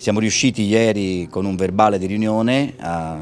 Siamo riusciti ieri con un verbale di riunione a,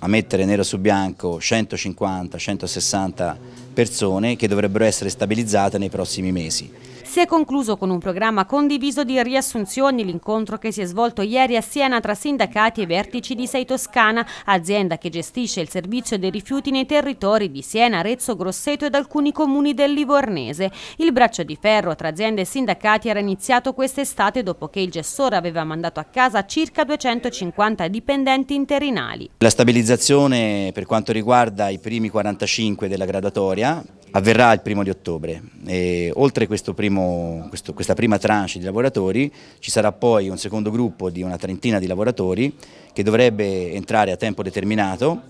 a mettere nero su bianco 150-160 persone che dovrebbero essere stabilizzate nei prossimi mesi. Si è concluso con un programma condiviso di riassunzioni l'incontro che si è svolto ieri a Siena tra sindacati e vertici di Sei Toscana, azienda che gestisce il servizio dei rifiuti nei territori di Siena, Arezzo, Grosseto ed alcuni comuni del Livornese. Il braccio di ferro tra aziende e sindacati era iniziato quest'estate dopo che il gestore aveva mandato a casa circa 250 dipendenti interinali. La stabilizzazione per quanto riguarda i primi 45 della avverrà il primo di ottobre. E, oltre primo, questo, questa prima tranche di lavoratori ci sarà poi un secondo gruppo di una trentina di lavoratori che dovrebbe entrare a tempo determinato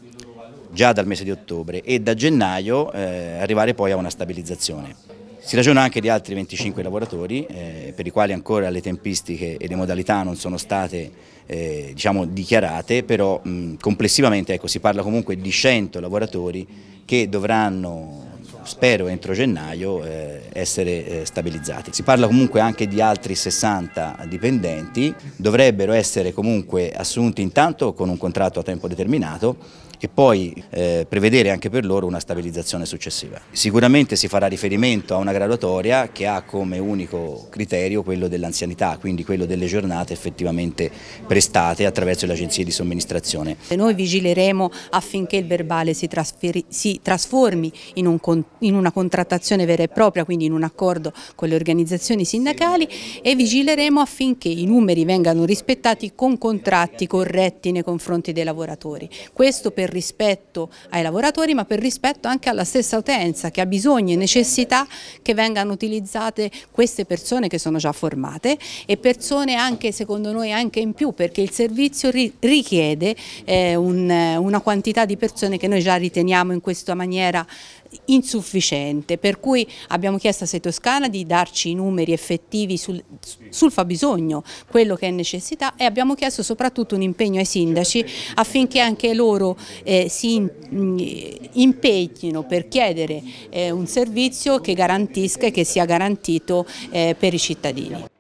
già dal mese di ottobre e da gennaio eh, arrivare poi a una stabilizzazione. Si ragiona anche di altri 25 lavoratori eh, per i quali ancora le tempistiche e le modalità non sono state eh, diciamo, dichiarate, però mh, complessivamente ecco, si parla comunque di 100 lavoratori che dovranno spero entro gennaio eh, essere eh, stabilizzati. Si parla comunque anche di altri 60 dipendenti, dovrebbero essere comunque assunti intanto con un contratto a tempo determinato e poi eh, prevedere anche per loro una stabilizzazione successiva. Sicuramente si farà riferimento a una graduatoria che ha come unico criterio quello dell'anzianità, quindi quello delle giornate effettivamente prestate attraverso le agenzie di somministrazione. Noi vigileremo affinché il verbale si, si trasformi in, un, in una contrattazione vera e propria, quindi in un accordo con le organizzazioni sindacali e vigileremo affinché i numeri vengano rispettati con contratti corretti nei confronti dei lavoratori. Questo per rispetto ai lavoratori ma per rispetto anche alla stessa utenza che ha bisogno e necessità che vengano utilizzate queste persone che sono già formate e persone anche secondo noi anche in più perché il servizio richiede eh, un, una quantità di persone che noi già riteniamo in questa maniera insufficiente, per cui abbiamo chiesto a Sei Toscana di darci i numeri effettivi sul, sul fabbisogno, quello che è necessità e abbiamo chiesto soprattutto un impegno ai sindaci affinché anche loro eh, si mm, impegnino per chiedere eh, un servizio che garantisca e che sia garantito eh, per i cittadini.